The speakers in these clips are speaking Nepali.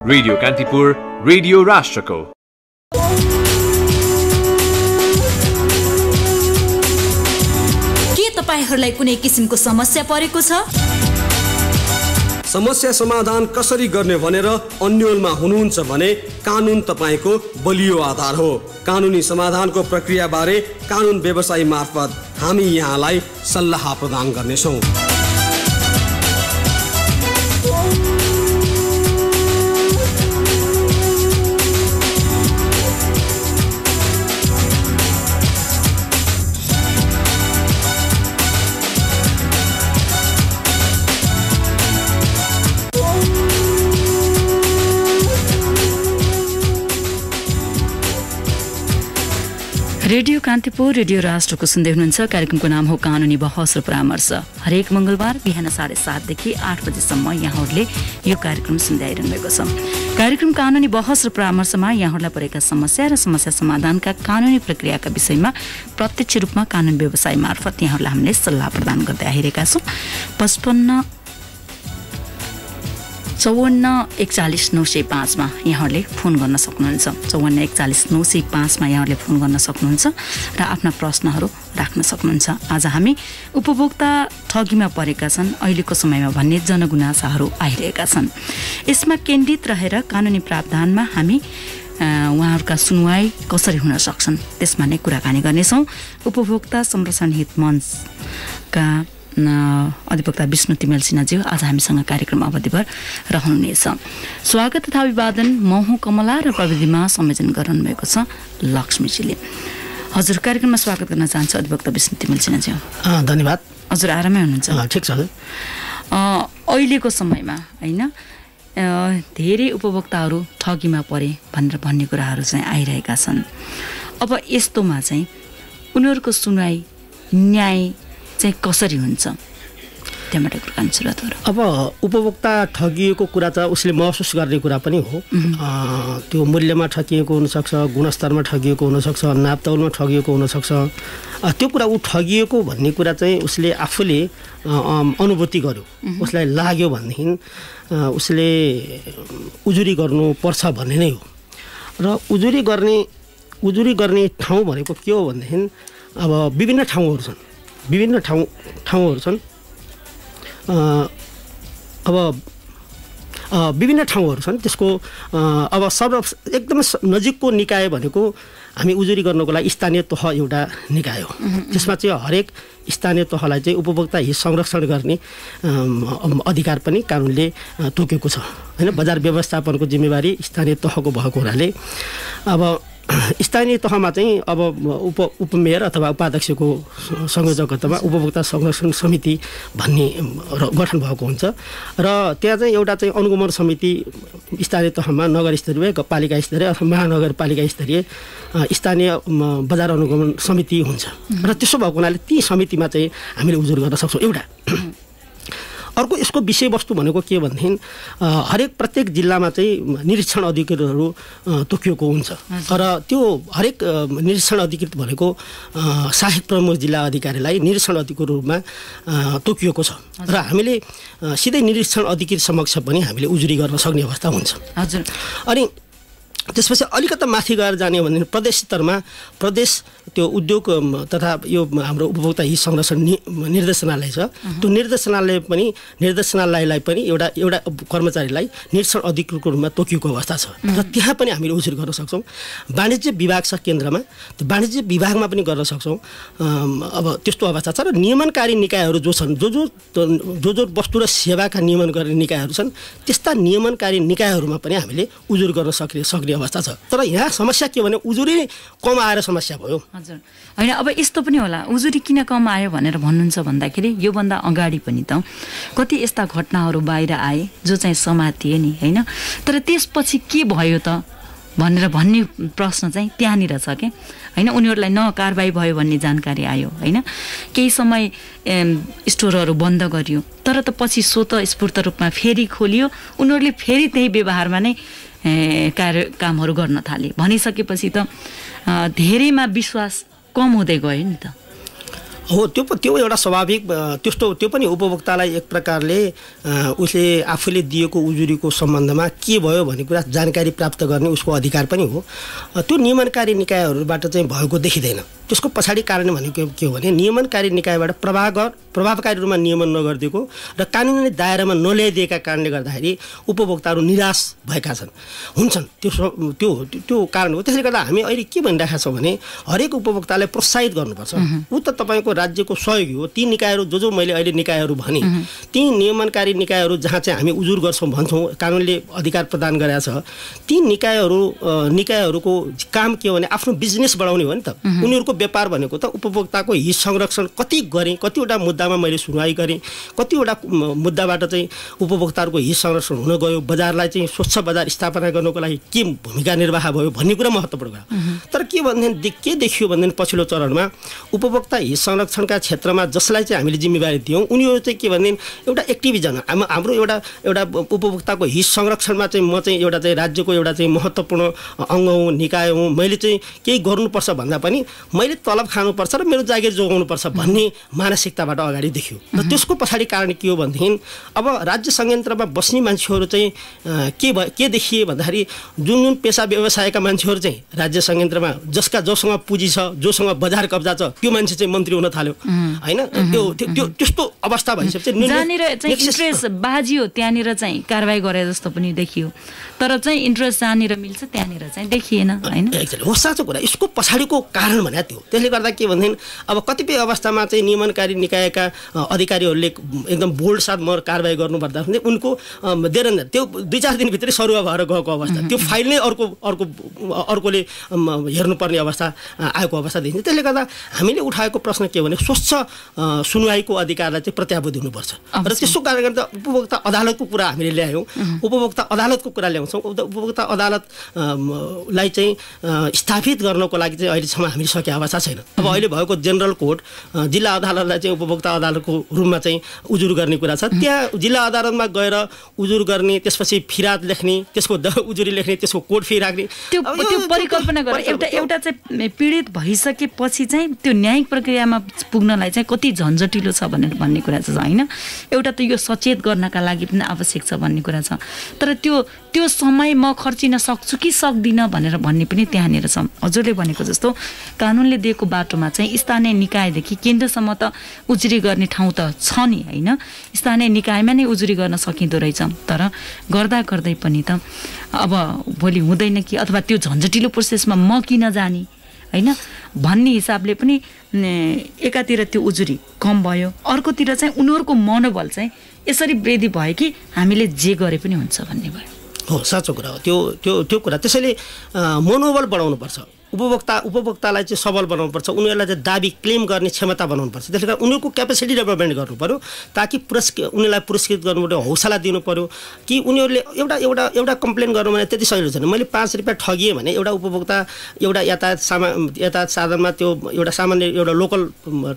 रेडियो कान्तिपुर रेडियो राष्ट्रको के तपाईँहरूलाई कुनै किसिमको समस्या परेको छ? समस्या समाधान कसरी गर्ने भनेर अन्यलमा हुनुहुन्छ भने कानुन तपाईँको बलियो आधार हो। कानुनी समाधानको प्रक्रियाबारे कानुन व्यवसायी मार्फत हामी यहाँलाई सल्लाह प्रदान गर्नेछौँ। रेडियो कान्तिपुर रेडियो राष्ट्रको सुन्दै हुनुहुन्छ। कार्यक्रमको नाम हो कानुनी बहस र परामर्श। हरेक मंगलबार बिहान साढे सातदेखि आठ बजीसम्म यहाँहरूले यो कार्यक्रम सुन्दै आइरहनु भएको छ। कार्यक्रम कानुनी बहस र परामर्शमा यहाँहरूलाई परेका समस्या र समस्या समाधानका कानुनी प्रक्रियाका विषयमा प्रत्यक्ष रूपमा कानुन व्यवसाय मार्फत यहाँहरूलाई हामीले सल्लाह प्रदान गर्दै आइरहेका छौँ। पचपन्न चौवन्न एकचालिस नौ सय पाँचमा यहाँहरूले फोन गर्न सक्नुहुन्छ। चौवन्न एकचालिस नौ सय पाँचमा यहाँहरूले फोन गर्न सक्नुहुन्छ र आफ्ना प्रश्नहरू राख्न सक्नुहुन्छ। आज हामी उपभोक्ता ठगीमा परेका छन्। अहिलेको समयमा भन्ने जनगुनासाहरू आइरहेका छन्। यसमा केन्द्रित रहेर कानुनी प्रावधानमा हामी उहाँहरूका सुनवाई कसरी हुन सक्छन् त्यसमा नै कुराकानी गर्नेछौँ। उपभोक्ता संरक्षण हित मञ्चका अधिवक्ता विष्णु तिमेल सिन्हाज्यू आज हामीसँग कार्यक्रम अवधिभर रहनुहुनेछ। स्वागत तथा अभिवादन महु कमला र प्रविधिमा संयोजन गराउनु छ लक्ष्मीजीले। हजुर कार्यक्रममा स्वागत गर्न चाहन्छु अधिवक्ता विष्णु तिमेल सिन्हाज्यू धन्यवाद। हजुर आरामै हुनुहुन्छ? ठिक छ। अहिलेको समयमा होइन? धेरै उपभोक्ताहरू ठगीमा परे भनेर भन्ने कुराहरू चाहिँ आइरहेका छन्। अब यस्तोमा चाहिँ उनीहरूको सुनवाई न्याय चाहिँ कसरी हुन्छ? त्यहाँबाट अब उपभोक्ता ठगिएको कुरा त उसले महसुस गर्ने कुरा पनि हो। त्यो मूल्यमा ठगिएको हुनसक्छ गुणस्तरमा ठगिएको हुनसक्छ नापतौलमा ठगिएको हुनसक्छ। त्यो कुरा ऊ ठगिएको भन्ने कुरा चाहिँ उसले आफूले अनुभूति गर्यो। उसलाई लाग्यो भनेदेखि उसले उजुरी गर्नुपर्छ भन्ने नै हो। र उजुरी गर्ने उजुरी गर्ने ठाउँ भनेको के हो भनेदेखि अब विभिन्न ठाउँहरू छन्। विभिन्न ठाउँ ठाउँहरू छन्। अब विभिन्न ठाउँहरू छन्। त्यसको अब सर्व एकदमै नजिकको निकाय भनेको हामी उजुरी गर्नको लागि स्थानीय तह एउटा निकाय हो। त्यसमा चाहिँ हरेक स्थानीय तहलाई चाहिँ उपभोक्ता हित संरक्षण गर्ने अधिकार पनि कानुनले तोकेको छ। होइन बजार व्यवस्थापनको जिम्मेवारी स्थानीय तहको भएको हुनाले। अब स्थानीय तहमा चाहिँ अब उप उपमेयर अथवा उपाध्यक्षको संयोजकत्वमा उपभोक्ता संरक्षण समिति भन्ने गठन भएको हुन्छ। र त्यहाँ चाहिँ एउटा चाहिँ अनुगमन समिति स्थानीय तहमा नगर स्तरीय पालिका स्तरीय अथवा महानगरपालिका स्तरीय स्थानीय बजार अनुगमन समिति हुन्छ। र त्यसो भएको हुनाले ती समितिमा चाहिँ हामीले उजुर गर्न सक्छौँ। एउटा अर्को यसको विषयवस्तु भनेको के भनेदेखि हरेक प्रत्येक जिल्लामा चाहिँ निरीक्षण अधिकारीहरू तोकिएको हुन्छ। र त्यो हरेक निरीक्षण अधिकृत भनेको सहायक प्रमुख जिल्ला अधिकारीलाई निरीक्षण अधिकारीको रूपमा तोकिएको छ। र हामीले सिधै निरीक्षण अधिकृत समक्ष पनि हामीले उजुरी गर्न सक्ने अवस्था हुन्छ। हजुर। अनि त्यसपछि अलिकता माथि गएर जाने हो भने प्रदेश स्तरमा प्रदेश त्यो उद्योग तथा यो हाम्रो उपभोक्ता हित संरक्षण निर्देशनालय छ। त्यो निर्देशनालय पनि निर्देशनालयलाई पनि एउटा एउटा कर्मचारीलाई निरीक्षण अधिकृतको रूपमा तोकिएको अवस्था छ। र त्यहाँ पनि हामीले उजुर गर्न सक्छौँ। वाणिज्य विभाग छ केन्द्रमा त्यो वाणिज्य विभागमा पनि गर्न सक्छौँ। अब त्यस्तो अवस्था छ र नियमनकारी निकायहरू जो छन् जो जो जो जो वस्तु र सेवाका नियमन गर्ने निकायहरू छन् त्यस्ता नियमनकारी निकायहरूमा पनि हामीले उजुर गर्न सक्ने सक्ने अवस्था छ। तर यहाँ समस्या के भने उजुरी कम आएर समस्या भयो। हजुर। होइन अब यस्तो पनि होला। उजुरी किन कम आयो भनेर भन्नुहुन्छ भन्दाखेरि योभन्दा अगाडि पनि त कति यस्ता घटनाहरू बाहिर आए जो चाहिँ समातिए नि होइन? तर त्यसपछि के भयो त भनेर भन्ने प्रश्न चाहिँ त्यहाँनिर छ क्या होइन उनीहरूलाई न कारवाही भयो भन्ने जानकारी आयो होइन? केही समय स्टोरहरू बन्द गरियो। तर त पछि स्वत स्फूर्त रूपमा फेरि खोलियो। उनीहरूले फेरि त्यही व्यवहारमा नै कार्य कामहरू गर्न थाले। भनिसकेपछि त धेरैमा विश्वास कम हुँदै गयो नि त। हो त्यो त्यो एउटा स्वाभाविक त्यस्तो त्यो पनि उपभोक्तालाई एक प्रकारले उसले आफूले दिएको उजुरीको सम्बन्धमा के भयो भन्ने कुरा जानकारी प्राप्त गर्ने उसको अधिकार पनि हो। त्यो नियमनकारी निकायहरूबाट चाहिँ भएको देखिँदैन। त्यसको पछाडि कारण भनेको के हो भने नियमनकारी निकायबाट प्रभाव प्रभावकारी रूपमा नियमन नगरिदिएको र कानुनी दायरामा नल्याइदिएका कारणले गर्दाखेरि उपभोक्ताहरू निराश भएका छन्। हुन्छन्। त्यो त्यो त्यो कारण हो। त्यसले गर्दा हामी अहिले के भनिरहेका छौँ भने हरेक उपभोक्तालाई प्रोत्साहित गर्नुपर्छ। ऊ त तपाईँको राज्यको सहयोगी हो। ती निकायहरू जो जो मैले अहिले निकायहरू भने ती नियमनकारी निकायहरू जहाँ चाहिँ हामी उजुर गर्छौँ भन्छौँ कानुनले अधिकार प्रदान गरेका छ ती निकायहरू निकायहरूको काम के हो भने आफ्नो बिजनेस बढाउने हो नि त। उनीहरूको व्यापार भनेको त उपभोक्ताको हित संरक्षण कति गरेँ कतिवटा मुद्दामा मैले सुनवाई गरेँ कतिवटा मुद्दाबाट चाहिँ उपभोक्ताहरूको हित संरक्षण हुन गयो बजारलाई चाहिँ स्वच्छ बजार स्थापना गर्नको लागि के भूमिका निर्वाह भयो भन्ने कुरा महत्त्वपूर्ण कुरा तर के भनेदेखि के देखियो भनेदेखि पछिल्लो चरणमा उपभोक्ता हित संरक्षणका क्षेत्रमा जसलाई चाहिँ हामीले जिम्मेवारी दियौँ उनीहरू चाहिँ के भनेदेखि एउटा एक्टिभिजन हाम हाम्रो एउटा एउटा उपभोक्ताको हित संरक्षणमा चाहिँ म चाहिँ एउटा चाहिँ राज्यको एउटा चाहिँ महत्त्वपूर्ण अङ्ग हुँ निकाय हुँ मैले चाहिँ केही गर्नुपर्छ भन्दा पनि मैले तलब खानुपर्छ र मेरो जागिर जोगाउनुपर्छ भन्ने मानसिकताबाट अगाडि देखियो। र त्यसको पछाडि कारण के हो भनेदेखि अब राज्य संयन्त्रमा बस्ने मान्छेहरू चाहिँ के भयो के देखिए भन्दाखेरि जुन जुन पेसा व्यवसायका मान्छेहरू चाहिँ राज्य संयन्त्रमा जसका जोसँग पुँजी छ जोसँग बजार कब्जा छ त्यो मान्छे चाहिँ मन्त्री हुन थाल्यो। होइन? त्यो त्यो- त्यो त्यस्तो अवस्था भइसकेपछि इन्ट्रेस्ट बाजियो त्यहाँनिर चाहिँ कारवाही गरे जस्तो पनि देखियो। तर चाहिँ इन्ट्रेस्ट जहाँनिर मिल्छ त्यहाँनिर चाहिँ देखिएन होइन? हो साँचो कुरा। यसको पछाडिको कारण भने त्यो त्यसले गर्दा के भनेदेखि अब कतिपय अवस्थामा चाहिँ नियमनकारी निकायका अधिकारीहरूले एकदम बोल्ड साथ म कारवाही गर्नुपर्दा उनको देर त्यो दुई चार दिनभित्रै सरुवा भएर गएको अवस्था। त्यो फाइल नै अर्को अर्को अर्कोले अम, हेर्नुपर्ने अवस्था आएको अवस्था देखिन्छ। त्यसले गर्दा हामीले उठाएको प्रश्न के भने स्वच्छ सुनवाईको अधिकारलाई चाहिँ प्रत्याभूत हुनुपर्छ र त्यसो कारणले गर्दा उपभोक्ता अदालतको कुरा हामीले ल्यायौँ। उपभोक्ता अदालतको कुरा ल्याउँछौँ। उप- उपभोक्ता अदालत अम, लाई चाहिँ स्थापित गर्नको लागि चाहिँ अहिलेसम्म हामीले सके अवस्था छैन। अब अहिले भएको जेनरल कोर्ट जिल्ला अदालतलाई चाहिँ उपभोक्ता अदालतको रूपमा चाहिँ उजुर गर्ने कुरा छ। त्यहाँ जिल्ला अदालतमा गएर उजुर गर्ने त्यसपछि फिराद लेख्ने त्यसको उजुरी लेख्ने त्यसको कोर्ट फी राख्ने त्यो परिकल्पना एउटा एउटा चाहिँ पीडित भइसकेपछि चाहिँ त्यो न्यायिक प्रक्रियामा पुग्नलाई चाहिँ कति झन्झटिलो छ भनेर भन्ने कुरा छ होइन? एउटा त यो सचेत गर्नका लागि पनि आवश्यक छ भन्ने कुरा छ। तर त्यो त्यो समय म खर्चिन सक्छु कि सक्दिनँ भनेर भन्ने पनि त्यहाँनिर छ। हजुरले भनेको जस्तो कानुनले दिएको बाटोमा चाहिँ स्थानीय निकायदेखि केन्द्रसम्म त उजुरी गर्ने ठाउँ त छ नि होइन? स्थानीय निकायमा नै उजुरी गर्न सकिँदो रहेछ। तर गर्दा गर्दै पनि त अब भोलि हुँदैन कि? अथवा त्यो झन्झटिलो प्रोसेसमा म किन जाने होइन? भन्ने हिसाबले पनि एकातिर त्यो उजुरी कम भयो। अर्कोतिर चाहिँ उनीहरूको मनोबल चाहिँ यसरी वृद्धि भयो कि हामीले जे गरे पनि हुन्छ भन्ने भयो। हो साँचो कुरा हो। त्यो त्यो त्यो कुरा त्यसैले मनोबल बढाउनुपर्छ। उपभोक्ता उपभोक्तालाई चाहिँ सबल बनाउनुपर्छ। उनीहरूलाई चाहिँ दाबी क्लेम गर्ने क्षमता बनाउनुपर्छ। त्यसले गर्दा उनीहरूको क्यापेसिटी डेभलपमेन्ट गर्नु पऱ्यो ताकि पुरस्कृत उनीहरूलाई पुरस्कृत गर्नु पऱ्यो हौसला दिनु पऱ्यो कि उनीहरूले एउटा एउटा एउटा कम्प्लेन गर्नु भने त्यति सजिलो छैन। मैले पाँच रुपियाँ ठगिएँ भने एउटा उपभोक्ता एउटा यातायात सामा यातायात साधनमा त्यो एउटा सामान्य एउटा लोकल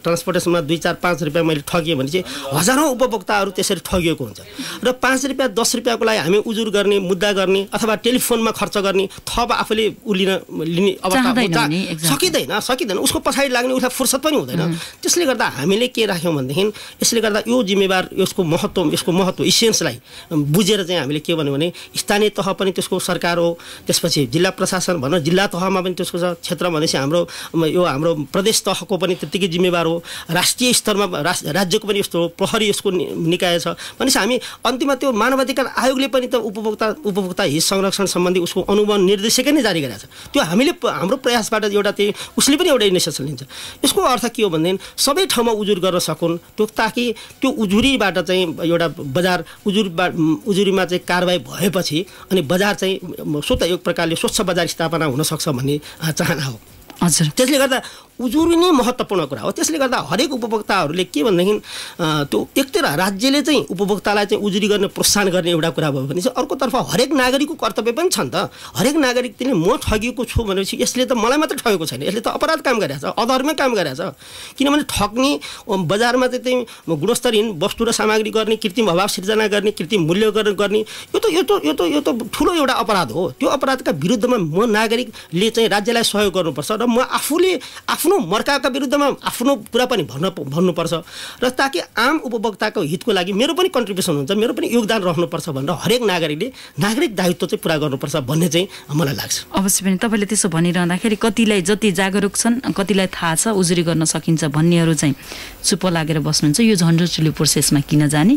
ट्रान्सपोर्टेसनमा दुई चार पाँच रुपियाँ मैले ठगिएँ भने चाहिँ हजारौँ उपभोक्ताहरू त्यसरी ठगिएको हुन्छ। र पाँच रुपियाँ दस रुपियाँको लागि हामी उजुर गर्ने मुद्दा गर्ने अथवा टेलिफोनमा खर्च गर्ने थप आफूले उलिन लिने अवस्था सकिँदैन सकिँदैन। उसको पछाडि लाग्ने उसलाई फुर्सद पनि हुँदैन। त्यसले गर्दा हामीले के राख्यौँ भनेदेखि यसले गर्दा यो जिम्मेवार यसको महत्त्व यसको महत्त्व इसेन्सलाई बुझेर चाहिँ हामीले के भन्यो भने स्थानीय तह पनि त्यसको सरकार हो त्यसपछि जिल्ला प्रशासन भनौँ जिल्ला तहमा पनि त्यसको छ क्षेत्र भनेपछि हाम्रो यो हाम्रो प्रदेश तहको पनि त्यत्तिकै जिम्मेवार हो। राष्ट्रिय स्तरमा राज्यको पनि यस्तो हो प्रहरी यसको निकाय छ। भनेपछि हामी अन्तिममा त्यो मानवाधिकार आयोगले पनि त उपभोक्ता उपभोक्ता हित संरक्षण सम्बन्धी उसको अनुमान निर्देशिकै नै जारी गरेको छ। त्यो हामीले प- हाम्रो प्रयासबाट एउटा चाहिँ उसले पनि एउटा इनिसिएसन लिन्छ। यसको अर्थ के हो भनेदेखि सबै ठाउँमा उजुर गर्न सकुन् त्यो ताकि त्यो उजुरीबाट चाहिँ एउटा बजार उजुरबा उजुरीमा चाहिँ कारवाही भएपछि अनि बजार चाहिँ स्वत एक प्रकारले स्वच्छ बजार स्थापना हुनसक्छ भन्ने चाहना हो। हजुर। त्यसले गर्दा उजुरी नै महत्त्वपूर्ण कुरा हो। त्यसले गर्दा हरेक उपभोक्ताहरूले के भनेदेखि त्यो एकतिर राज्यले चाहिँ उपभोक्तालाई चाहिँ उजुरी गर्ने प्रोत्साहन गर्ने एउटा कुरा भयो भने चाहिँ अर्कोतर्फ हरेक नागरिकको कर्तव्य पनि छ नि त। हरेक नागरिक तिनी म ठगिएको छु भनेपछि यसले त मलाई मात्र ठगेको छैन। यसले त अपराध काम गरेको छ अधर्मै काम गरेको छ। किनभने ठग्ने बजारमा चाहिँ चाहिँ गुणस्तरहीन वस्तु र सामग्री गर्ने कृत्रिम अभाव सिर्जना गर्ने कृत्रिम मूल्य गर्न- यो त यो त यो त यो त ठुलो एउटा अपराध हो। त्यो अपराधका विरुद्धमा म नागरिकले चाहिँ राज्यलाई सहयोग गर्नुपर्छ र म आफूले आफ्नो मर्काका विरुद्धमा आफ्नो कुरा पनि भन्न भन्नुपर्छ। र ताकि आम उपभोक्ताको हितको लागि मेरो पनि कन्ट्रिब्युसन हुन्छ मेरो पनि योगदान रहनुपर्छ भनेर हरेक नागरिकले नागरिक दायित्व चाहिँ पुरा गर्नुपर्छ भन्ने चाहिँ मलाई लाग्छ। अवश्य पनि तपाईँले त्यसो भनिरहँदाखेरि कतिलाई जति जागरुक छन् कतिलाई थाहा छ उजुरी गर्न सकिन्छ भन्नेहरू चाहिँ चुप्प लागेर बस्नुहुन्छ। यो झन्झट प्रोसेसमा किन जाने?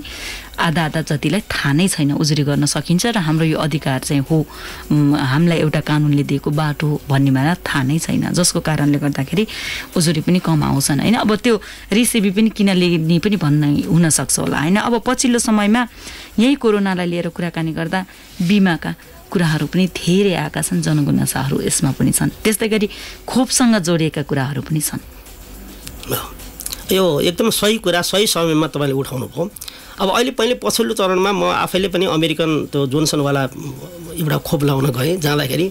आधा आधा जतिलाई थाहा नै छैन उजुरी गर्न सकिन्छ र हाम्रो यो अधिकार चाहिँ हो। हामीलाई एउटा कानुनले दिएको बाटो भन्नेमा थाहा नै छैन जसको कारणले गर्दाखेरि उजुरी पनि कम आउँछन्। होइन अब त्यो रेसिपी पनि किन लिने पनि भन्ने हुनसक्छ होला। होइन अब पछिल्लो समयमा यही कोरोनालाई लिएर कुराकानी गर्दा बिमाका कुराहरू पनि धेरै आएका छन् जनगुनासाहरू यसमा पनि छन्। त्यस्तै गरी खोपसँग जोडिएका कुराहरू पनि छन्। यो एकदम सही कुरा सही समयमा तपाईँले उठाउनु भयो अब अहिले पहिले पछिल्लो चरणमा म आफैले पनि अमेरिकन त्यो जोन्सनवाला एउटा खोप लाउन गएँ जाँदाखेरि।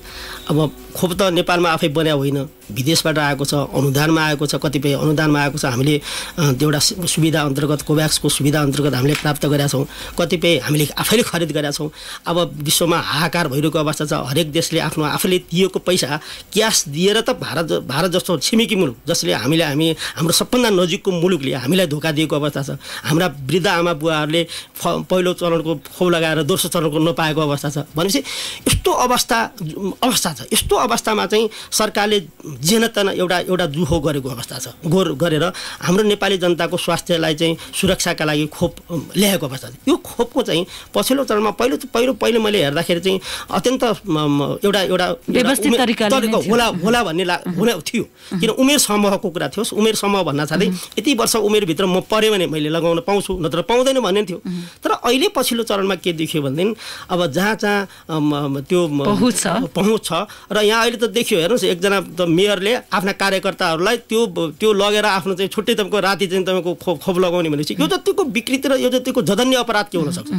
अब खोप त नेपालमा आफै बन्या होइन। विदेशबाट आएको छ अनुदानमा आएको छ कतिपय अनुदानमा आएको छ। हामीले एउटा सुविधा अन्तर्गत कोभ्याक्सको सुविधा अन्तर्गत हामीले प्राप्त गरेका छौँ। कतिपय हामीले आफैले खरिद गरेका छौँ। अब विश्वमा हाहाकार भइरहेको अवस्था छ। हरेक देशले आफ्नो आफूले दिएको पैसा क्यास दिएर त भारत भारत जस्तो छिमेकी मुलुक जसले हामीले हामी हाम्रो सबभन्दा नजिकको मुलुकले हामीलाई धोका दिएको अवस्था छ। हाम्रा वृद्ध आमा बुवाहरूले पहिलो चरणको खोप लगाएर दोस्रो चरणको नपाएको अवस्था छ। भनेपछि यस्तो अवस्था अवस्था छ। यस्तो अवस्थामा चाहिँ सरकारले जेनतन एउटा एउटा जुहो गरेको अवस्था छ। गोर गरेर हाम्रो नेपाली जनताको स्वास्थ्यलाई चाहिँ सुरक्षाका लागि खोप ल्याएको अवस्था छ। यो खोपको चाहिँ पछिल्लो चरणमा पहिलो पहिलो पहिलो मैले हेर्दाखेरि चाहिँ अत्यन्त एउटा एउटा तरिका होला होला भन्ने ला हुने थियो। किन उमेर समूहको कुरा थियो। उमेर समूह भन्न साथै यति वर्ष उमेरभित्र म पऱ्यो भने मैले लगाउन पाउँछु नत्र पाउँदैन भन्ने थियो तर अहिले पछिल्लो चरणमा के देखियो भनेदेखि अब जहाँ जहाँ त्यो पहुँच छ। र यहाँ अहिले त देखियो हेर्नुहोस् एकजना त मेयरले आफ्ना कार्यकर्ताहरूलाई त्यो त्यो लगेर आफ्नो चाहिँ छुट्टै तपाईँको राति चाहिँ तपाईँको खोप खोप लगाउने भनेपछि यो जतिको विकृति र यो जतिको जधन्य अपराध के हुनसक्छ?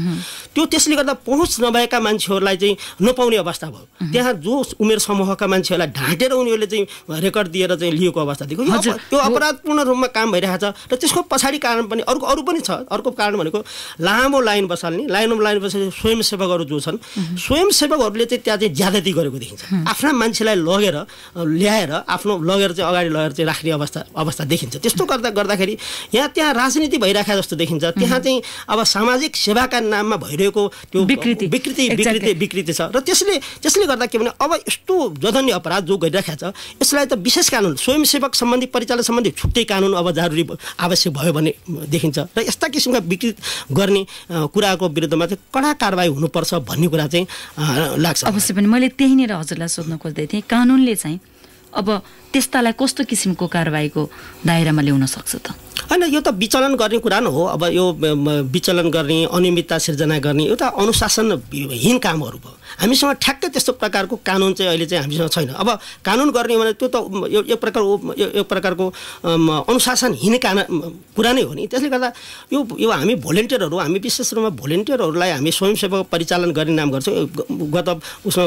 त्यो त्यसले गर्दा पहुँच नभएका मान्छेहरूलाई चाहिँ नपाउने अवस्था भयो। त्यहाँ जो उमेर समूहका मान्छेहरूलाई ढाँटेर उनीहरूले चाहिँ रेकर्ड दिएर चाहिँ लिएको अवस्था देखो त्यो अपराधपूर्ण रूपमा काम भइरहेको छ र त्यसको पछाडि कारण पनि अर्को अरू पनि छ। अर्को कारण भनेको लामो लाइन बसाल्ने लाइन लाइन बसाल्ने स्वयंसेवकहरू जो छन् स्वयंसेवकहरूले चाहिँ त्यहाँ चाहिँ ज्यादती गरेको देखिन्छ। आफ्ना मान्छेलाई लगेर ल्याएर आफ्नो लगेर चाहिँ अगाडि लगेर चाहिँ राख्ने अवस्था अवस्था देखिन्छ। त्यस्तो गर्दा गर्दाखेरि यहाँ त्यहाँ राजनीति भइरहेको जस्तो देखिन्छ। त्यहाँ चाहिँ अब सामाजिक सेवाका नाममा भइरहेको त्यो विकृति। विकृति विकृति विकृति छ। र त्यसले त्यसले गर्दा के भने अब यस्तो जघन्य अपराध जो गरिरहेको छ यसलाई त विशेष कानुन स्वयंसेवक सम्बन्धी परिचालन सम्बन्धी छुट्टै कानुन अब जरुरी आवश्यक भयो भने देखिन्छ। र यस्ता किसिमका विकृत गर्ने कुराको विरुद्धमा चाहिँ कडा कारवाही हुनुपर्छ भन्ने कुरा चाहिँ लाग्छ। अवश्य पनि। मैले त्यहीँनिर हजुरलाई सोध्न खोज्दै थिएँ। कानुनले चाहिँ अब त्यस्तालाई कस्तो किसिमको कारवाहीको दायरामा ल्याउन सक्छ त? होइन यो त विचलन गर्ने कुरा न हो। अब यो विचलन गर्ने अनियमितता सिर्जना गर्ने त अनुशासनहीन कामहरू भयो। हामीसँग ठ्याक्कै त्यस्तो प्रकारको कानुन चाहिँ अहिले चाहिँ हामीसँग छैन। अब कानुन गर्ने भने त्यो त एक प्रकार एक प्रकारको अनुशासनहीन कान कुरा नै हो नि। त्यसले गर्दा यो यो हामी भोलिन्टियरहरू हामी विशेष रूपमा भोलिन्टियरहरूलाई हामी स्वयंसेवक परिचालन गर्ने नाम गर्छौँ। गत उसमा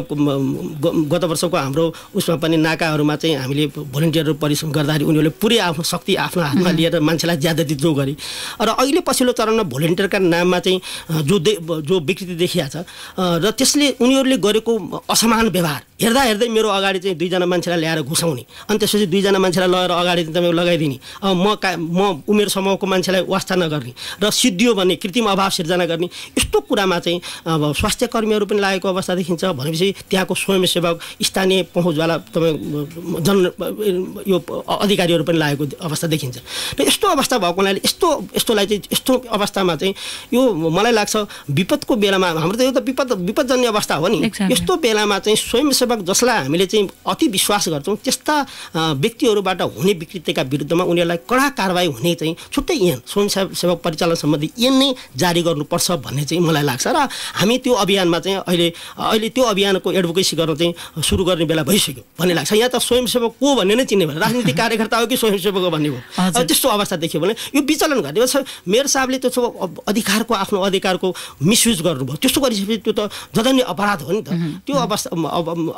गत वर्षको हाम्रो उसमा पनि नाकाहरूमा चाहिँ हामीले भोलिन्टियरहरू परिश्रम गर्दाखेरि उनीहरूले पुरै आफ्नो शक्ति आफ्नो हातमा लिएर मान्छेलाई ज्यादा जो गरे। र अहिले पछिल्लो चरणमा भोलिन्टियरका नाममा चाहिँ जो जो विकृति देखिया छ र त्यसले उनीहरूले गरेको असमान व्यवहार। हेर्दा हेर्दै मेरो अगाडि चाहिँ दुईजना मान्छेलाई ल्याएर घुसाउने। अनि त्यसपछि दुईजना मान्छेलाई लगेर अगाडि तपाईँ लगाइदिने। अब म का म उमेर समूहको मान्छेलाई वास्ता नगर्ने र सिद्धियो भन्ने कृत्रिम अभाव सिर्जना गर्ने यस्तो कुरामा चाहिँ अब स्वास्थ्य कर्मीहरू पनि लागेको अवस्था देखिन्छ। भनेपछि त्यहाँको स्वयंसेवक स्थानीय पहुँचवाला तपाईँ जन यो अधिकारीहरू पनि लागेको अवस्था देखिन्छ। र यस्तो अवस्था भएको हुनाले यस्तो यस्तोलाई चाहिँ यस्तो अवस्थामा चाहिँ यो मलाई लाग्छ विपदको बेलामा हाम्रो त यो त विपद विपदजन्य अवस्था हो नि। यस्तो बेलामा चाहिँ स्वयंसेवक जसलाई हामीले चाहिँ अति विश्वास गर्छौँ त्यस्ता व्यक्तिहरूबाट हुने विकृतिका विरुद्धमा उनीहरूलाई कडा कारवाही हुने चाहिँ छुट्टै ऐन स्वयंसेवक परिचालन सम्बन्धी ऐन नै जारी गर्नुपर्छ भन्ने चाहिँ मलाई लाग्छ र हामी त्यो अभियानमा चाहिँ अहिले अहिले त्यो अभियानको एडभोकेसी गर्न चाहिँ सुरु गर्ने बेला भइसक्यो भन्ने लाग्छ। यहाँ त स्वयंसेवक को भन्ने नै चिन्ने भयो राजनीतिक कार्यकर्ता हो कि स्वयंसेवक हो भन्ने हो? त्यस्तो अवस्था देखियो भने यो विचलन गर्ने मेयर साहबले त्यो अधिकारको आफ्नो अधिकारको मिसयुज गर्नुभयो। त्यस्तो गरिसकेपछि त्यो त जघन्य अपराध हो नि त। त्यो अवस्था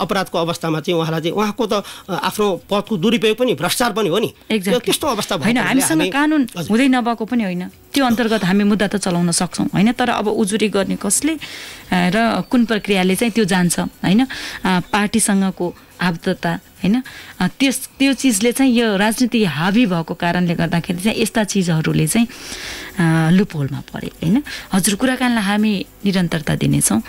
अपराधको अवस्थामा चाहिँ उहाँलाई चाहिँ उहाँको त आफ्नो पदको दुरुपयोग पनि भ्रष्टाचार पनि हो नि। त्यस्तो अवस्था होइन हामीसँग कानुन हुँदै नभएको पनि होइन। त्यो अन्तर्गत हामी मुद्दा त चलाउन सक्छौँ होइन? तर अब उजुरी गर्ने कसले र कुन प्रक्रियाले चाहिँ त्यो जान्छ होइन? पार्टीसँगको आबद्धता होइन? त्यस त्यो चिजले चाहिँ यो राजनीति हावी भएको कारणले गर्दाखेरि चाहिँ यस्ता चिजहरूले चाहिँ लुपहोलमा परे होइन? हजुर कुराकानीलाई हामी निरन्तरता दिनेछौँ।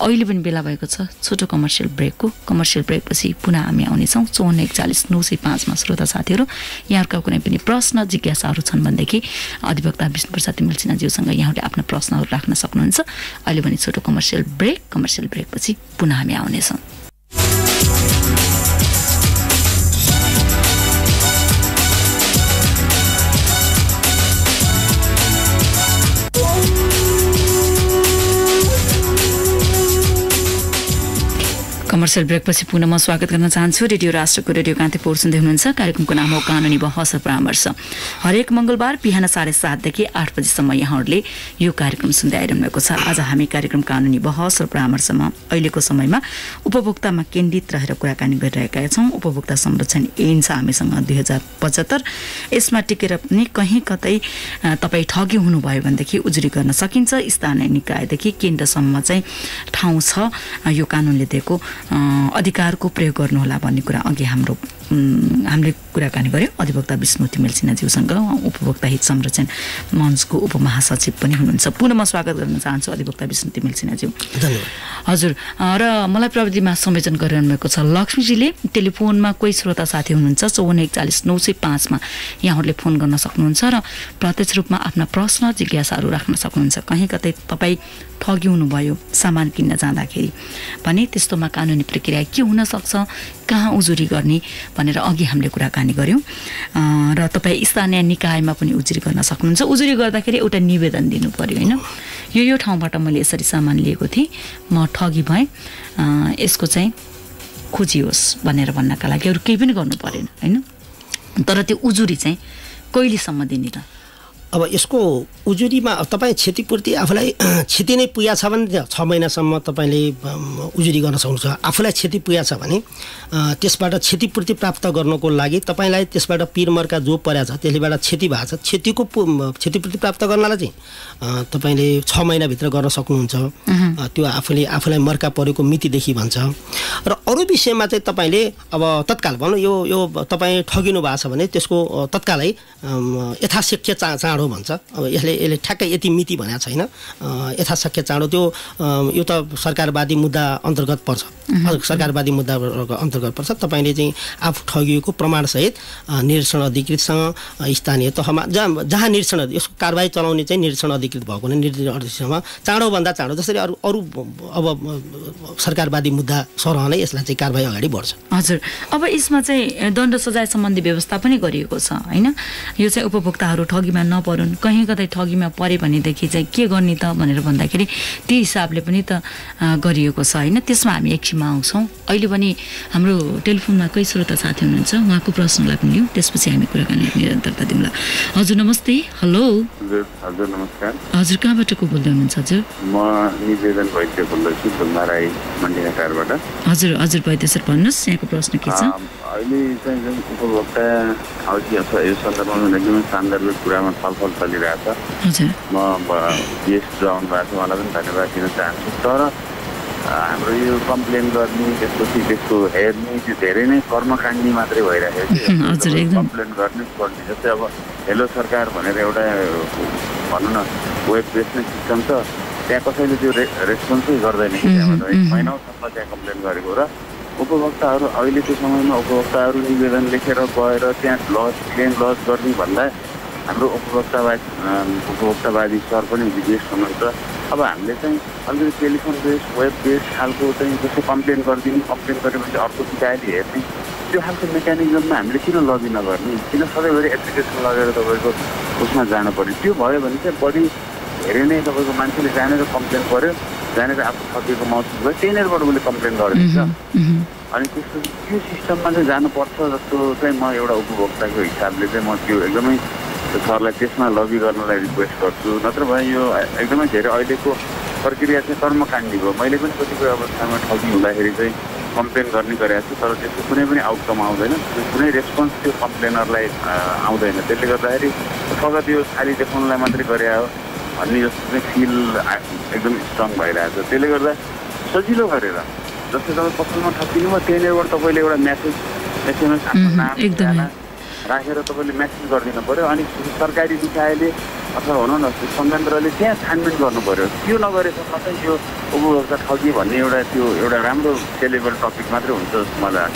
अहिले पनि बेला भएको छ छोटो कमर्सियल ब्रेकको। कमर्सियल ब्रेकपछि पुनः हामी आउनेछौँ। चौन्न एकचालिस नौ सय पाँचमा श्रोता साथीहरू यहाँहरूका कुनै पनि प्रश्न जिज्ञासाहरू छन् भनेदेखि अधिवक्ता विष्णु प्रसाद सिन्हाज्यूसँग यहाँहरूले आफ्ना प्रश्नहरू राख्न सक्नुहुन्छ। अहिले पनि छोटो कमर्सियल ब्रेक कमर्सियल ब्रेकपछि पुनः हामी आउनेछौँ। कमर्सियल ब्रेकपछि पुनः म स्वागत गर्न चाहन्छु। रेडियो राष्ट्रको रेडियो कान्तिपुर सुन्दै हुनुहुन्छ। कार्यक्रमको नाम हो कानुनी बहस परामर्श। हरेक मङ्गलबार बिहान साढे सातदेखि आठ बजीसम्म यहाँहरूले यो कार्यक्रम सुन्दै आइरहनु भएको छ। आज हामी कार्यक्रम कानुनी बहस र परामर्शमा अहिलेको समयमा उपभोक्तामा केन्द्रित रहेर कुराकानी गरिरहेका छौँ। उपभोक्ता संरक्षण ऐन छ हामीसँग दुई हजार पचहत्तर। यसमा टिकेर पनि कहीँ कतै तपाईँ ठगी हुनुभयो भनेदेखि उजुरी गर्न सकिन्छ। स्थानीय निकायदेखि केन्द्रसम्म चाहिँ ठाउँ छ। यो कानुनले दिएको अधिकारको प्रयोग गर्नुहोला भन्ने कुरा अघि हाम्रो हामीले कुराकानी गऱ्यौँ अधिवक्ता विष्णु तिमेल सिन्हाज्यूसँग उपभोक्ता हित संरक्षण मञ्चको उपमहासचिव पनि हुनुहुन्छ। पुनः म स्वागत गर्न चाहन्छु अधिवक्ता विष्णु तिमेल सिन्हाज्यू हजुर र मलाई प्रविधिमा संयोजन गरिरहनु भएको छ लक्ष्मीजीले टेलिफोनमा कोही श्रोता साथी हुनुहुन्छ? चौवन एकचालिस नौ सय पाँचमा यहाँहरूले फोन गर्न सक्नुहुन्छ र प्रत्यक्ष रूपमा आफ्ना प्रश्न जिज्ञासाहरू राख्न सक्नुहुन्छ। कहीँ कतै तपाईँ ठगी हुनुभयो सामान किन्न जाँदाखेरि। भने त्यस्तोमा कानुनी प्रक्रिया के हुनसक्छ कहाँ उजुरी गर्ने भनेर अघि हामीले कुराकानी गऱ्यौँ। अ, र तपाईँ स्थानीय निकायमा पनि उजुरी गर्न सक्नुहुन्छ। उजुरी गर्दाखेरि एउटा निवेदन दिनु पऱ्यो होइन? यो यो ठाउँबाट मैले यसरी सामान लिएको थिएँ। म ठगी भएँ। यसको चाहिँ खोजियोस् भनेर भन्नका लागि अरू केही पनि गर्नु परेन होइन? तर त्यो उजुरी चाहिँ कहिलेसम्म दिने त अब यसको उजुरीमा तपाईँ क्षतिपूर्ति आफूलाई क्षति नै पुगेको छ भने छ महिनासम्म तपाईँले उजुरी गर्न सक्नुहुन्छ। आफूलाई क्षति पुगेको छ भने त्यसबाट क्षतिपूर्ति प्राप्त गर्नको लागि तपाईँलाई त्यसबाट पिरमर्का जो परेको छ त्यसलेबाट क्षति भएको छ क्षतिको क्षतिपूर्ति प्राप्त गर्नलाई चाहिँ तपाईँले छ महिनाभित्र गर्न सक्नुहुन्छ। त्यो आफूले आफूलाई मर्का परेको मितिदेखि भन्छ। र अरू विषयमा चाहिँ तपाईँले अब तत्काल भनौँ यो यो तपाईँ ठगिनु भएको छ भने त्यसको तत्कालै अम, यथाशक्य चा चाँडो भन्छ। अब यसले यसले ठ्याक्कै यति मिति भनेको छैन। यथाशक्य चाँडो त्यो यो त सरकारवादी मुद्दा अन्तर्गत पर्छ। सरकारवादी मुद्दा अन्तर्गत पर्छ। तपाईँले चाहिँ आफू ठगिएको प्रमाणसहित निरीक्षण अधिकृतसँग स्थानीय तहमा जहाँ जहाँ निरीक्षण यसको कारवाही चलाउने चाहिँ निरीक्षण अधिकृत भएको हुनाले निरीक्षण अधिकृतसँग चाँडोभन्दा चाँडो जसरी अरू अरू अब सरकारवादी मुद्दा सरह नै यसलाई चाहिँ कारवाही अगाडि बढ्छ। हजुर। अब यसमा चाहिँ दण्ड सजाय सम्बन्धी व्यवस्था पनि गरिएको छ होइन? यो चाहिँ उपभोक्ताहरू ठगीमा नपरुन् कहीँ कतै ठगीमा परे भनेदेखि चाहिँ के गर्ने त भनेर भन्दाखेरि त्यही हिसाबले पनि त गरिएको छ होइन? त्यसमा हामी एकछिनमा आउँछौँ। अहिले पनि हाम्रो टेलिफोनमा कोही श्रोता साथी हुनुहुन्छ उहाँको प्रश्नलाई पनि लिउँ। त्यसपछि हामी कुराकानी निरन्तरता दिउँला। हजुर नमस्ते। हेलो। हजुर नमस्कार। हजुर कहाँबाट को बोल्दै हुनुहुन्छ हजुर? म निवेदन बोल्दैछु राई हजुर हजुर वैद्य सर भन्नुहोस् यहाँको प्रश्न के छ? अहिले चाहिँ उपभोक्ता अथवा यो सन्दर्भमा एकदमै सान्दर्भिक कुरामा छलफल चलिरहेछ हजुर म गेस्ट जो आउनु भएको छ उहाँलाई पनि धन्यवाद दिन चाहन्छु तर हाम्रो यो कम्प्लेन गर्ने त्यसपछि त्यसको हेर्ने त्यो धेरै नै कर्मकाण्डी मात्रै भइरहेको छ। कम्प्लेन गर्नै पर्ने जस्तै अब हेलो सरकार भनेर एउटा भनौँ न वेब बेस्ड नै सिस्टम छ त्यहाँ कसैले त्यो रे रेस्पोन्सै गर्दैन कि त्यहाँबाट महिनासम्म त्यहाँ कम्प्लेन गरेको र उपभोक्ताहरू अहिलेको समयमा उपभोक्ताहरू निवेदन लेखेर गएर त्यहाँ लज क्लेम लज गर्ने भन्दा हाम्रो उपभोक्तावादी उपभोक्तावादी सर पनि विदेश हुनुहुन्छ। अब हामीले चाहिँ अलिकति टेलिफोन बेस वेब बेस खालको चाहिँ जस्तो कम्प्लेन गरिदिने कम्प्लेन गरेपछि अर्को निकायले हेर्ने। त्यो खालको मेकानिजममा हामीले किन लगि नगर्ने? किन सधैँभरि एप्लिकेसन लगेर तपाईँको उसमा जानु पर्यो त्यो भयो भने चाहिँ बढी धेरै नै तपाईँको मान्छेले जानेर कम्प्लेन गर्यो जानेर आफू ठगेको महसुस भयो। त्यहीँनिरबाट उसले कम्प्लेन गरिदिन्छ अनि त्यस्तो त्यो सिस्टममा चाहिँ जानुपर्छ जस्तो चाहिँ म एउटा उपभोक्ताको हिसाबले चाहिँ म त्यो एकदमै सरलाई त्यसमा लबी गर्नलाई रिक्वेस्ट गर्छु। नत्र भए यो एकदमै धेरै अहिलेको प्रक्रिया चाहिँ कर्मकाण्डी भयो मैले पनि कतिपय अवस्थामा ठगी हुँदाखेरि चाहिँ कम्प्लेन गर्ने गरेको छु तर त्यसको कुनै पनि आउटकम आउँदैन। कुनै रेस्पोन्स त्यो कम्प्लेनरलाई आउँदैन। त्यसले गर्दाखेरि फगत यो खालि देखाउनलाई मात्रै गरे हो भन्ने जस्तो चाहिँ फिल एकदम स्ट्रङ भइरहेको छ। त्यसले गर्दा सजिलो गरेर जस्तै तपाईँ पसलमा थपिनु भयो त्यहीँनिरबाट तपाईँले एउटा म्यासेज एसएमएस आफ्नो नाम। ठेगाना राखेर तपाईँले म्यासेज गरिदिनु पऱ्यो अनि सरकारी निकायले अथवा भनौँ न संयन्त्रले त्यहाँ छानबिन गर्नु पऱ्यो त्यो नगरेसम्म चाहिँ यो उपभोक्ता ठगी भन्ने एउटा त्यो एउटा राम्रो सेलेबल टपिक मात्रै हुन्छ जस्तो मलाई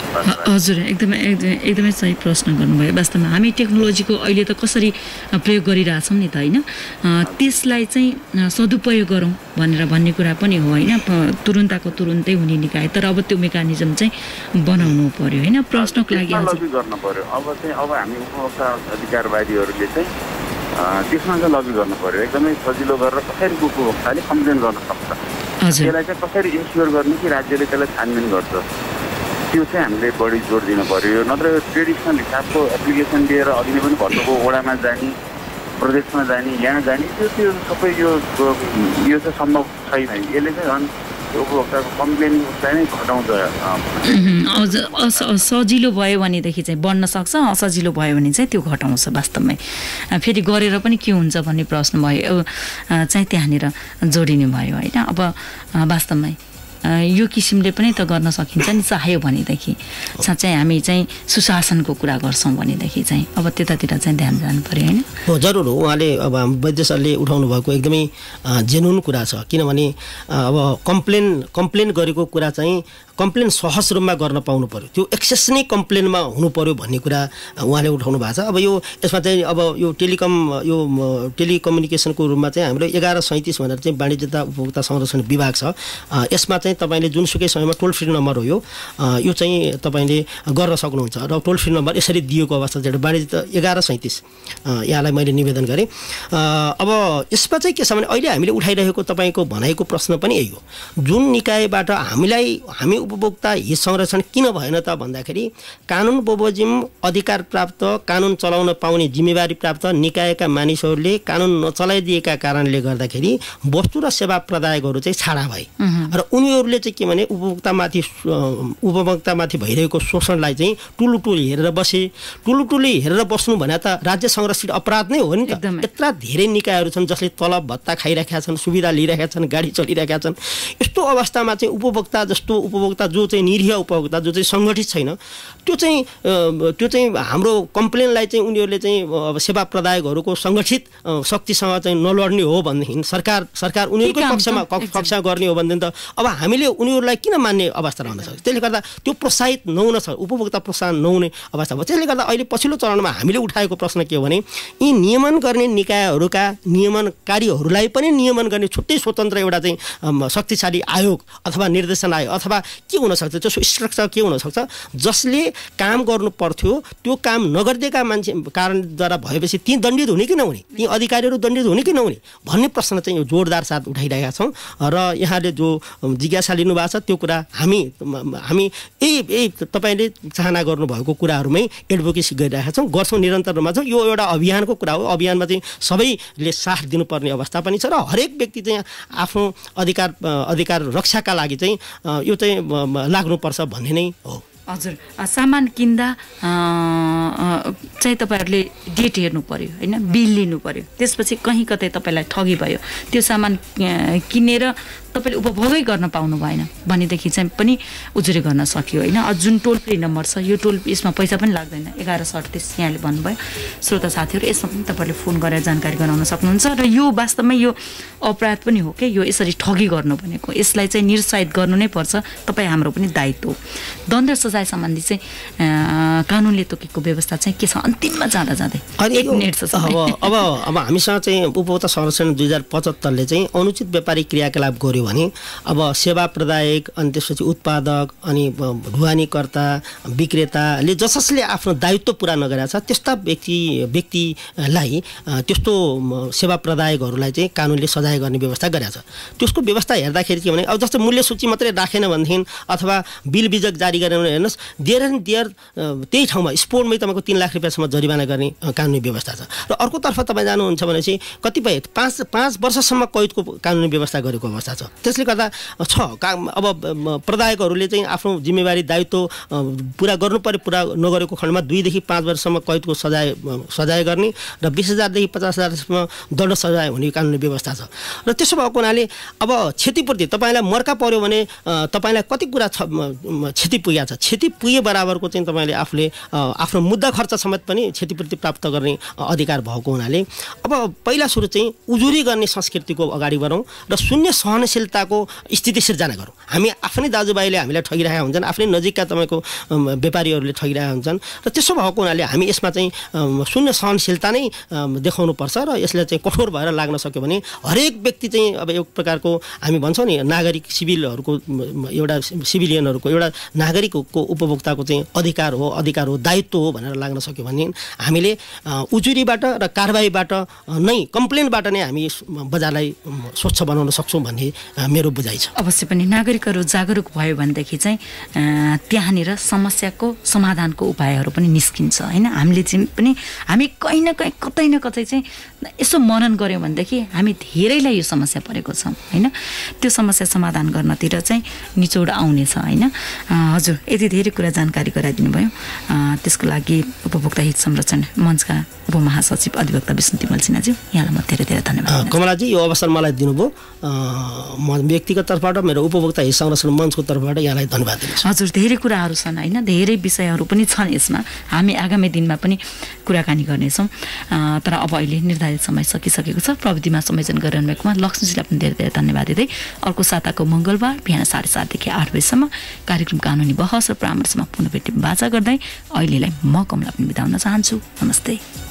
हजुर एकदमै एकदमै एकदमै सही प्रश्न गर्नुभयो। वास्तवमा हामी टेक्नोलोजीको अहिले त कसरी प्रयोग गरिरहेछौँ नि त होइन? त्यसलाई चाहिँ सदुपयोग गरौँ भनेर भन्ने कुरा पनि हो होइन? तुरुन्तको तुरुन्तै हुने निकाय। तर अब त्यो मेकानिजम चाहिँ बनाउनु पर्यो होइन? प्रश्नको लागि अब चाहिँ अब हामी उपभोक्ता अधिकारवादीहरूले चाहिँ त्यसमा चाहिँ लबी गर्नु पर्यो एकदमै सजिलो गरेर कसरी उपभोक्ताले कम्प्लेन गर्न सक्छ। त्यसलाई चाहिँ कसरी इन्स्योर गर्ने कि राज्यले त्यसलाई छानबिन गर्छ? त्यो चाहिँ हामीले बढी जोड दिनु पर्यो। यो नत्र ट्रेडिसनल हिसाबको एप्लिकेसन दिएर अघि नै पनि भन्नुभयो ओडामा जाने प्रदेशमा जाने यहाँ जाने त्यो त्यो सबै यो यो चाहिँ सम्भव छैन। यसले चाहिँ झन् सजिलो भयो भनेदेखि चाहिँ बढ्न सक्छ असजिलो भयो भने चाहिँ त्यो घटाउँछ वास्तवमै। फेरि गरेर पनि के हुन्छ भन्ने प्रश्न भयो। चाहिँ त्यहाँनिर जोडिने भयो होइन? अब वास्तवमै यो किसिमले पनि त गर्न सकिन्छ नि चाह्यो भनेदेखि। साँच्चै हामी चाहिँ सुशासनको कुरा गर्छौँ भनेदेखि चाहिँ। अब त्यतातिर चाहिँ ध्यान जानु पऱ्यो होइन? हो जरुर हो उहाँले अब वैद्य सरले उठाउनु भएको एकदमै जेनुन कुरा छ। किनभने अब कम्प्लेन कम्प्लेन गरेको कुरा चाहिँ कम्प्लेन सहज रूपमा गर्न पाउनु पऱ्यो त्यो एक्सेस नै कम्प्लेनमा हुनु पऱ्यो भन्ने कुरा उहाँले उठाउनु भएको छ। अब यो यसमा चाहिँ अब यो टेलिकम यो टेलिकम्युनिकेसनको रूपमा चाहिँ हाम्रो एघार सैँतिस भनेर चाहिँ वाणिज्य तथा उपभोक्ता संरक्षण विभाग छ। यसमा चाहिँ तपाईँले जुनसुकै समयमा टोल फ्री नम्बर हो यो चाहिँ तपाईँले गर्न सक्नुहुन्छ र टोल फ्री नम्बर यसरी दिएको अवस्था चाहिँ वाणिज्य एघार सैँतिस यहाँलाई मैले निवेदन गरेँ। अब यसमा चाहिँ के छ भने अहिले हामीले उठाइरहेको तपाईँको भनाइको प्रश्न पनि यही हो। जुन निकायबाट हामीलाई हामी उपभोक्ता हित संरक्षण किन भएन त भन्दाखेरि कानुन बमोजिम अधिकार प्राप्त कानुन चलाउन पाउने जिम्मेवारी प्राप्त निकायका मानिसहरूले कानुन नचलाइदिएका कारणले गर्दाखेरि वस्तु र सेवा प्रदायकहरू चाहिँ छाडा भए। र उनीहरूले चाहिँ के भने उपभोक्तामाथि उपभोक्तामाथि भइरहेको शोषणलाई चाहिँ टुलु टुली हेरेर बसे। टुलु टुली हेरेर बस्नु भने त राज्य संरक्षित अपराध नै हो नि त। यत्र धेरै निकायहरू छन् जसले तलब भत्ता खाइरहेका छन् सुविधा लिइरहेका छन् गाडी चलिरहेका छन्। यस्तो अवस्थामा चाहिँ उपभोक्ता जस्तो उपभोक्ता जो चाहिँ निरीह उपभोक्ता जो चाहिँ सङ्गठित छैन त्यो चाहिँ त्यो चाहिँ हाम्रो कम्प्लेनलाई चाहिँ उनीहरूले चाहिँ अब सेवा प्रदायकहरूको सङ्गठित शक्तिसँग चाहिँ नलड्ने हो भनेदेखि सरकार सरकार उनीहरूकै पक्षमा। पक्षमा गर्ने हो भनेदेखि त अब हामीले उनीहरूलाई किन मान्ने अवस्था रहन सक्छ? त्यसले गर्दा त्यो प्रोत्साहित नहुन छ उपभोक्ता प्रोत्साहन नहुने अवस्था भयो। त्यसले गर्दा अहिले पछिल्लो चरणमा हामीले उठाएको प्रश्न के हो भने यी नियमन गर्ने निकायहरूका नियमनकारीहरूलाई पनि नियमन गर्ने छुट्टै स्वतन्त्र एउटा चाहिँ शक्तिशाली आयोग अथवा निर्देशन आयोग अथवा के हुनसक्छ? त्यसको स्ट्रक्चर के हुनसक्छ? जसले काम गर्नु पर्थ्यो त्यो काम नगरिदिएका मान्छे कारणद्वारा भएपछि ती दण्डित हुने कि नहुने? ती अधिकारीहरू दण्डित हुने कि नहुने? भन्ने प्रश्न चाहिँ यो जोरदार साथ उठाइरहेका छौँ। र यहाँले जो जिज्ञासा लिनुभएको छ त्यो कुरा हामी हामी यही यही तपाईँले चाहना गर्नुभएको कुराहरूमै एडभोकेसी गरिरहेका छौँ। गर्छौँ निरन्तर रूपमा छौँ। यो एउटा अभियानको कुरा हो। अभियानमा चाहिँ सबैले साथ दिनुपर्ने अवस्था पनि छ र हरेक व्यक्ति चाहिँ आफ्नो अधिकार अधिकार रक्षाका लागि चाहिँ यो चाहिँ लाग्नुपर्छ भन्ने नै हो। हजुर सामान किन्दा चाहिँ तपाईँहरूले डेट हेर्नु पर्यो होइन? बिल लिनु पर्यो त्यसपछि कहीँ कतै तपाईँलाई ठगी भयो। त्यो सामान किनेर तपाईँले उपभोगै गर्न पाउनु भएन भनेदेखि चाहिँ पनि उजुरी गर्न सकियो होइन। जुन टोल फ्री नम्बर छ यो टोल यसमा पैसा पनि लाग्दैन। एघार सौ अडतिस यहाँले भन्नुभयो। श्रोता साथीहरू यसमा पनि तपाईँले फोन गरेर जानकारी गराउन सक्नुहुन्छ र यो वास्तवमै यो अपराध पनि हो कि? यो यसरी ठगी गर्नु भनेको। यसलाई चाहिँ निरुत्साहित गर्नु नै पर्छ। तपाईँ हाम्रो पनि दायित्व हो। दण्ड सजाय सम्बन्धी चाहिँ कानुनले तोकेको व्यवस्था चाहिँ के छ अन्तिममा जाँदा जाँदै। अब अब अब हामीसँग चाहिँ उपभोक्ता संरक्षण दुई हजार पचहत्तरले चाहिँ अनुचित व्यापारिक क्रियाकलाप गर्यो। भने अब सेवा प्रदायक अनि त्यसपछि उत्पादक अनि ढुवानीकर्ता विक्रेताले जसले आफ्नो दायित्व पुरा नगरेका छ त्यस्ता व्यक्ति व्यक्तिलाई त्यस्तो सेवा प्रदायकहरूलाई चाहिँ कानुनले सजाय गर्ने व्यवस्था गरेको छ। त्यसको व्यवस्था हेर्दाखेरि के भने अब जस्तो मूल्य सूची मात्रै राखेन भनेदेखि अथवा बिल बिजक जारी गरेन भने हेर्नुहोस् देयर एन्ड देयर त्यही ठाउँमा स्पोर्टमै तपाईँको तिन लाख रुपियाँसम्म जरिवाना गर्ने कानुनी व्यवस्था छ। र अर्कोतर्फ तपाईँ जानुहुन्छ भने चाहिँ कतिपय पाँच पाँच वर्षसम्म कैदको कानुनी व्यवस्था गरेको अवस्था छ। त्यसले गर्दा छ का अब प्रदायकहरूले चाहिँ आफ्नो जिम्मेवारी दायित्व पुरा गर्नु पर्यो पुरा नगरेको खण्डमा दुईदेखि पाँच वर्षसम्म कैदको सजाय सजाय गर्ने र बिस हजारदेखि पचास हजारसम्म दण्ड सजाय हुने कानुनी व्यवस्था छ। र त्यसो भएको हुनाले अब क्षतिपूर्ति तपाईँलाई मर्का पर्यो भने तपाईँलाई कति कुरा क्षति पुगेको छ? क्षति पुगे बराबरको चाहिँ तपाईँले आफूले आफ्नो मुद्दा खर्च समेत पनि क्षतिपूर्ति प्राप्त गर्ने अधिकार भएको हुनाले अब पहिला सुरु चाहिँ उजुरी गर्ने संस्कृतिको अगाडि बढौँ र शून्य सहनशीलताको स्थिति सिर्जना गरौँ हामी आफ्नै दाजुभाइले हामीलाई ठगिरहेका हुन्छन् आफ्नै नजिकका तपाईँको व्यापारीहरूले ठगिरहेका हुन्छन् र त्यसो भएको हुनाले हामी यसमा चाहिँ शून्य सहनशीलता नै देखाउनुपर्छ र यसले चाहिँ कठोर भएर लाग्न सक्यो भने हरेक व्यक्ति चाहिँ अब एक प्रकारको हामी भन्छौँ नि नागरिक सिभिलहरूको एउटा सिभिलियनहरूको एउटा नागरिकको उपभोक्ताको चाहिँ अधिकार हो अधिकार हो दायित्व हो भनेर लाग्न सक्यो भने हामीले उजुरीबाट र कारवाहीबाट नै कम्प्लेनबाट नै हामी बजारलाई स्वच्छ बनाउन सक्छौँ भन्ने मेरो बुझाइ छ। अवश्य पनि नागरिकहरू जागरुक भयो भनेदेखि चाहिँ त्यहाँनिर समस्याको समाधानको उपायहरू पनि निस्किन्छ होइन? हामीले चाहिँ पनि हामी कहीँ न कहीँ कतै न कतै चाहिँ यसो मनन गऱ्यौँ भनेदेखि हामी धेरैलाई यो समस्या परेको छौँ होइन? त्यो समस्या समाधान गर्नतिर चाहिँ निचोड आउनेछ होइन? हजुर यति धेरै कुरा जानकारी गराइदिनु भयो। त्यसको लागि उपभोक्ता हित संरक्षण मञ्चका उपमहासचिव अधिवक्ता विष्णु तिमल सिन्हाज्यू यहाँलाई म धेरै धेरै धन्यवाद। कमलाजी यो अवसर मलाई दिनुभयो। म व्यक्तिगत तर्फबाट मेरो उपभोक्ता हित संरक्षण मञ्चको तर्फबाट यहाँलाई धन्यवाद दिन्छु। हजुर धेरै कुराहरू छन् होइन धेरै विषयहरू पनि छन् यसमा। हामी आगामी दिनमा पनि कुराकानी गर्नेछौँ। तर अब अहिले निर्धारित समय सकिसकेको छ। प्रविधिमा संयोजन गरिरहनु भएकोमा लक्ष्मीजीलाई पनि धेरै धेरै धन्यवाद दिँदै अर्को साताको मङ्गलबार बिहान साढे सातदेखि आठ बजीसम्म कार्यक्रम कानुनी बहस र परामर्शमा पुनः भेट्ने बाचा गर्दै अहिलेलाई म कमला पनि बिताउन चाहन्छु। नमस्ते।